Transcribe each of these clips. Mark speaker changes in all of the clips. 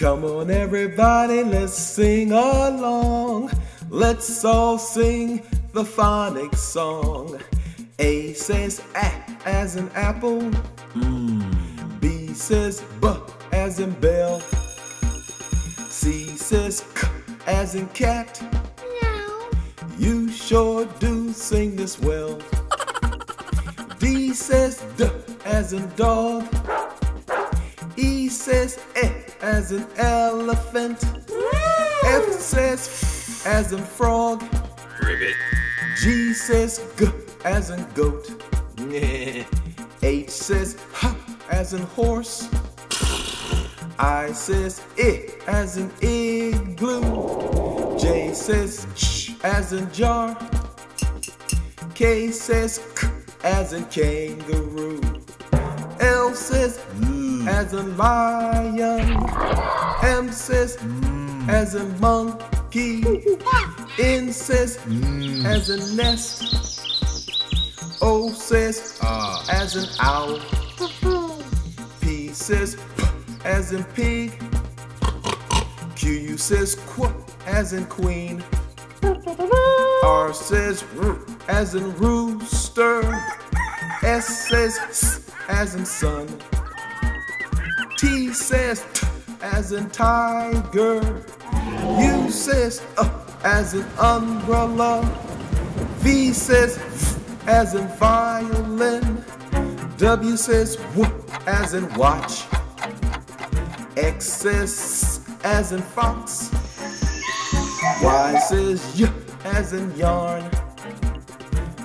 Speaker 1: Come on, everybody, let's sing along. Let's all sing the phonics song. A says A as in apple. Mm. B says B as in bell. C says K as in cat.
Speaker 2: Meow.
Speaker 1: You sure do sing this well. D says D as in dog. E says E as an elephant. F says F as in frog. G says G as in goat. H says H as in horse. I says I as in igloo. J says Ch as in jar. K says K as in kangaroo. L says M as in lion. M mm. says as in monkey. N says mm. as in nest. O says ah. as in owl. P says as in pig. Q says qu as in queen. R says r as in rooster. S says s as in sun. T says t as in tiger. U says uh as in umbrella. V says v as in violin. W says w as in watch. X says as in fox. Y says y as in yarn.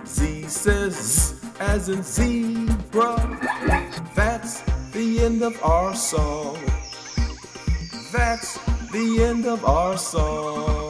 Speaker 1: Z says z as in zebra. End of our song. That's the end of our song.